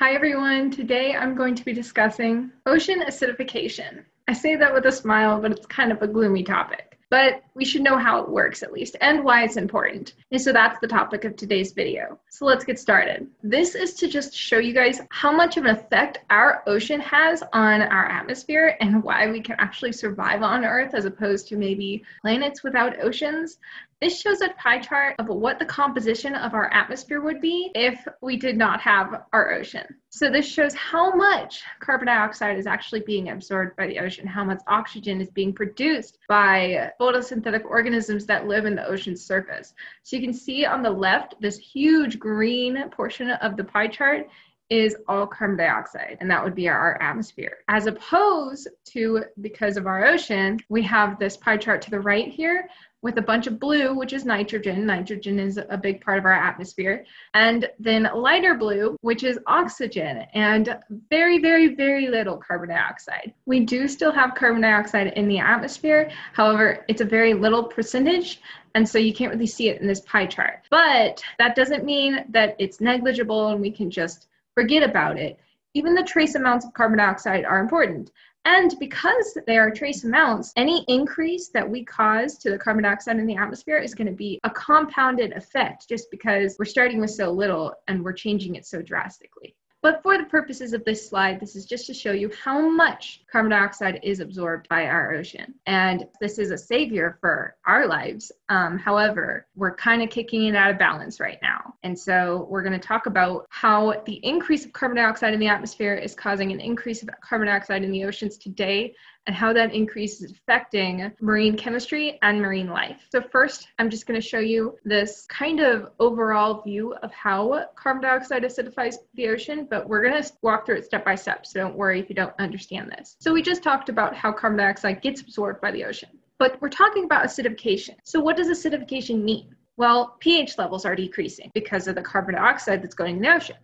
Hi everyone, today I'm going to be discussing ocean acidification. I say that with a smile, but it's kind of a gloomy topic but we should know how it works at least and why it's important. And so that's the topic of today's video. So let's get started. This is to just show you guys how much of an effect our ocean has on our atmosphere and why we can actually survive on Earth as opposed to maybe planets without oceans. This shows a pie chart of what the composition of our atmosphere would be if we did not have our ocean. So this shows how much carbon dioxide is actually being absorbed by the ocean, how much oxygen is being produced by photosynthetic organisms that live in the ocean's surface. So you can see on the left, this huge green portion of the pie chart is all carbon dioxide, and that would be our atmosphere. As opposed to because of our ocean, we have this pie chart to the right here with a bunch of blue, which is nitrogen. Nitrogen is a big part of our atmosphere. And then lighter blue, which is oxygen, and very, very, very little carbon dioxide. We do still have carbon dioxide in the atmosphere. However, it's a very little percentage. And so you can't really see it in this pie chart. But that doesn't mean that it's negligible and we can just forget about it. Even the trace amounts of carbon dioxide are important. And because they are trace amounts, any increase that we cause to the carbon dioxide in the atmosphere is going to be a compounded effect just because we're starting with so little and we're changing it so drastically. But for the purposes of this slide, this is just to show you how much carbon dioxide is absorbed by our ocean. And this is a savior for our lives. Um, however, we're kind of kicking it out of balance right now. And so we're going to talk about how the increase of carbon dioxide in the atmosphere is causing an increase of carbon dioxide in the oceans today and how that increase is affecting marine chemistry and marine life. So first, I'm just going to show you this kind of overall view of how carbon dioxide acidifies the ocean, but we're going to walk through it step by step, so don't worry if you don't understand this. So we just talked about how carbon dioxide gets absorbed by the ocean, but we're talking about acidification. So what does acidification mean? Well, pH levels are decreasing because of the carbon dioxide that's going in the ocean.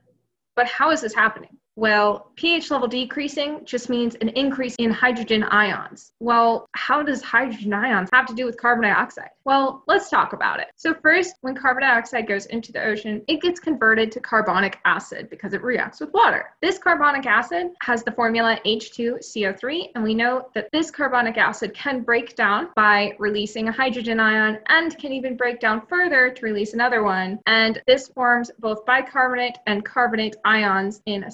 But how is this happening? Well, pH level decreasing just means an increase in hydrogen ions. Well, how does hydrogen ions have to do with carbon dioxide? Well, let's talk about it. So, first, when carbon dioxide goes into the ocean, it gets converted to carbonic acid because it reacts with water. This carbonic acid has the formula H2CO3, and we know that this carbonic acid can break down by releasing a hydrogen ion and can even break down further to release another one. And this forms both bicarbonate and carbonate ions in a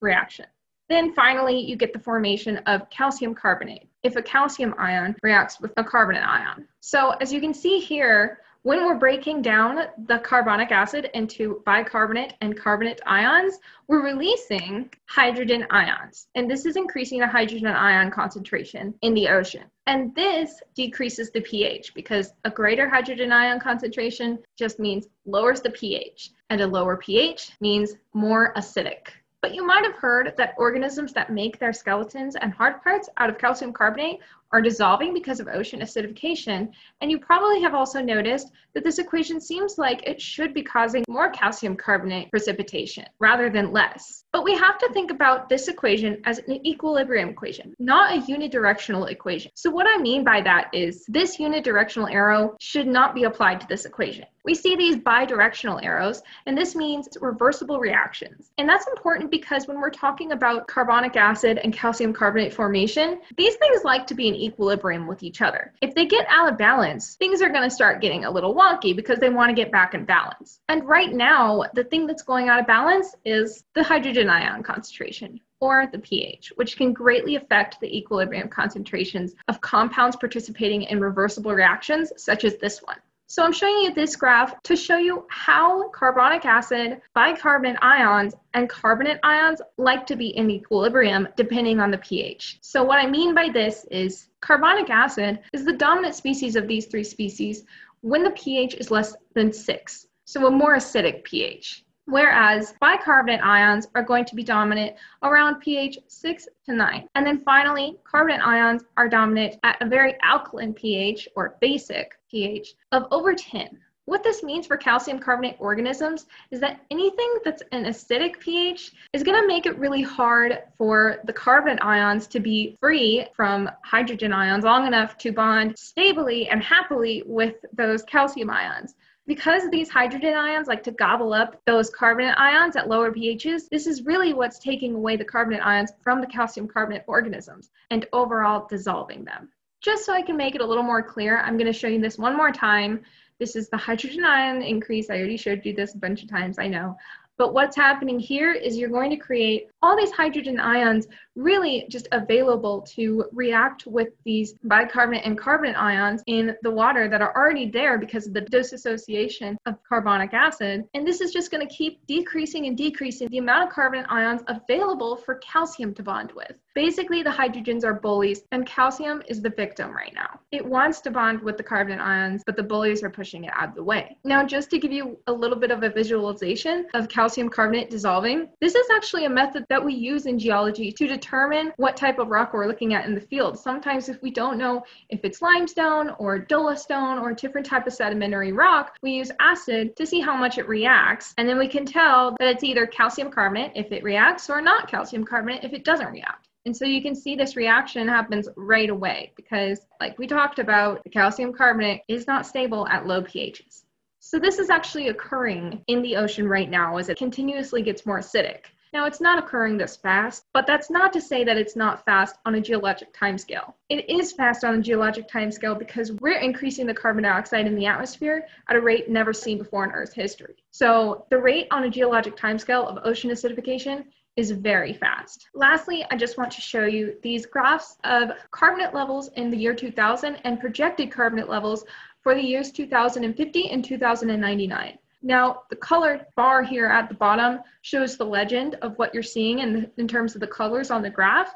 reaction. Then finally, you get the formation of calcium carbonate if a calcium ion reacts with a carbonate ion. So as you can see here, when we're breaking down the carbonic acid into bicarbonate and carbonate ions, we're releasing hydrogen ions. And this is increasing the hydrogen ion concentration in the ocean. And this decreases the pH because a greater hydrogen ion concentration just means lowers the pH. And a lower pH means more acidic. But you might have heard that organisms that make their skeletons and hard parts out of calcium carbonate are dissolving because of ocean acidification. And you probably have also noticed that this equation seems like it should be causing more calcium carbonate precipitation rather than less. But we have to think about this equation as an equilibrium equation, not a unidirectional equation. So what I mean by that is this unidirectional arrow should not be applied to this equation. We see these bidirectional arrows, and this means reversible reactions. And that's important because when we're talking about carbonic acid and calcium carbonate formation, these things like to be in equilibrium with each other. If they get out of balance, things are going to start getting a little wonky because they want to get back in balance. And right now, the thing that's going out of balance is the hydrogen ion concentration or the pH, which can greatly affect the equilibrium concentrations of compounds participating in reversible reactions, such as this one. So I'm showing you this graph to show you how carbonic acid, bicarbonate ions, and carbonate ions like to be in equilibrium depending on the pH. So what I mean by this is carbonic acid is the dominant species of these three species when the pH is less than 6, so a more acidic pH. Whereas bicarbonate ions are going to be dominant around pH 6 to 9. And then finally, carbonate ions are dominant at a very alkaline pH or basic pH of over 10. What this means for calcium carbonate organisms is that anything that's an acidic pH is going to make it really hard for the carbon ions to be free from hydrogen ions long enough to bond stably and happily with those calcium ions. Because these hydrogen ions like to gobble up those carbonate ions at lower pHs, this is really what's taking away the carbonate ions from the calcium carbonate organisms and overall dissolving them. Just so I can make it a little more clear, I'm going to show you this one more time. This is the hydrogen ion increase. I already showed you this a bunch of times, I know. But what's happening here is you're going to create all these hydrogen ions really just available to react with these bicarbonate and carbonate ions in the water that are already there because of the dissociation of carbonic acid. And this is just going to keep decreasing and decreasing the amount of carbonate ions available for calcium to bond with. Basically, the hydrogens are bullies and calcium is the victim right now. It wants to bond with the carbonate ions, but the bullies are pushing it out of the way. Now, just to give you a little bit of a visualization of calcium carbonate dissolving, this is actually a method that we use in geology to determine what type of rock we're looking at in the field. Sometimes if we don't know if it's limestone or dolostone or a different type of sedimentary rock, we use acid to see how much it reacts. And then we can tell that it's either calcium carbonate if it reacts or not calcium carbonate if it doesn't react. And so you can see this reaction happens right away because like we talked about, the calcium carbonate is not stable at low pHs. So this is actually occurring in the ocean right now as it continuously gets more acidic. Now, it's not occurring this fast, but that's not to say that it's not fast on a geologic timescale. It is fast on a geologic timescale because we're increasing the carbon dioxide in the atmosphere at a rate never seen before in Earth's history. So, the rate on a geologic timescale of ocean acidification is very fast. Lastly, I just want to show you these graphs of carbonate levels in the year 2000 and projected carbonate levels for the years 2050 and 2099. Now, the colored bar here at the bottom shows the legend of what you're seeing in, in terms of the colors on the graph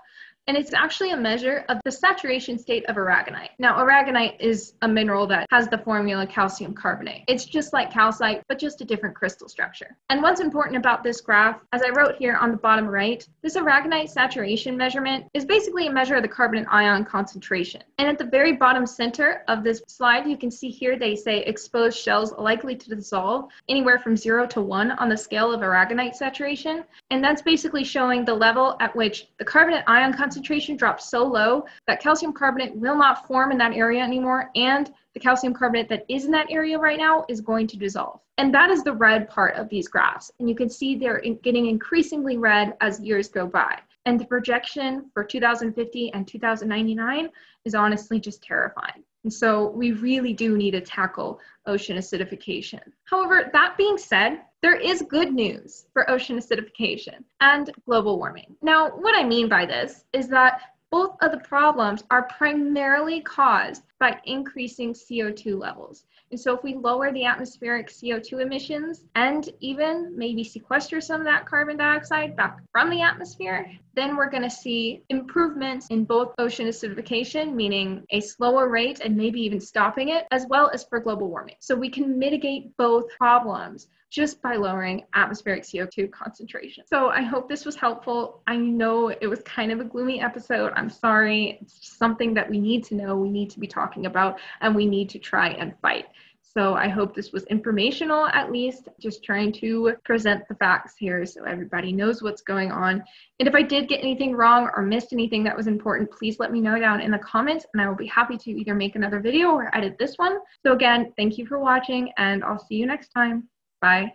and it's actually a measure of the saturation state of aragonite. Now, aragonite is a mineral that has the formula calcium carbonate. It's just like calcite, but just a different crystal structure. And what's important about this graph, as I wrote here on the bottom right, this aragonite saturation measurement is basically a measure of the carbonate ion concentration. And at the very bottom center of this slide, you can see here they say exposed shells likely to dissolve anywhere from zero to one on the scale of aragonite saturation. And that's basically showing the level at which the carbonate ion concentration concentration drops so low that calcium carbonate will not form in that area anymore and the calcium carbonate that is in that area right now is going to dissolve. And that is the red part of these graphs. And you can see they're getting increasingly red as years go by. And the projection for 2050 and 2099 is honestly just terrifying. And so we really do need to tackle ocean acidification. However, that being said, there is good news for ocean acidification and global warming. Now, what I mean by this is that both of the problems are primarily caused by increasing CO2 levels. And so if we lower the atmospheric CO2 emissions and even maybe sequester some of that carbon dioxide back from the atmosphere, then we're going to see improvements in both ocean acidification, meaning a slower rate and maybe even stopping it, as well as for global warming. So we can mitigate both problems just by lowering atmospheric CO2 concentration. So I hope this was helpful. I know it was kind of a gloomy episode. I'm sorry. It's something that we need to know, we need to be talking about, and we need to try and fight. So I hope this was informational at least, just trying to present the facts here so everybody knows what's going on. And if I did get anything wrong or missed anything that was important, please let me know down in the comments and I will be happy to either make another video or edit this one. So again, thank you for watching and I'll see you next time. Bye.